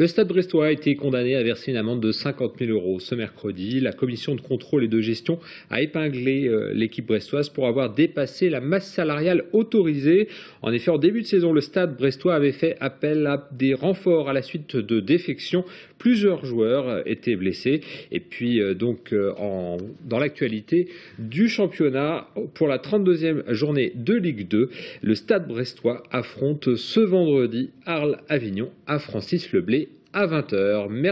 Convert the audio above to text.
Le Stade brestois a été condamné à verser une amende de 50 000 euros ce mercredi. La commission de contrôle et de gestion a épinglé euh, l'équipe brestoise pour avoir dépassé la masse salariale autorisée. En effet, en début de saison, le Stade brestois avait fait appel à des renforts à la suite de défections. Plusieurs joueurs étaient blessés. Et puis, euh, donc, euh, dans l'actualité du championnat, pour la 32e journée de Ligue 2, le Stade brestois affronte ce vendredi Arles-Avignon à Francis Leblé à 20h. Merci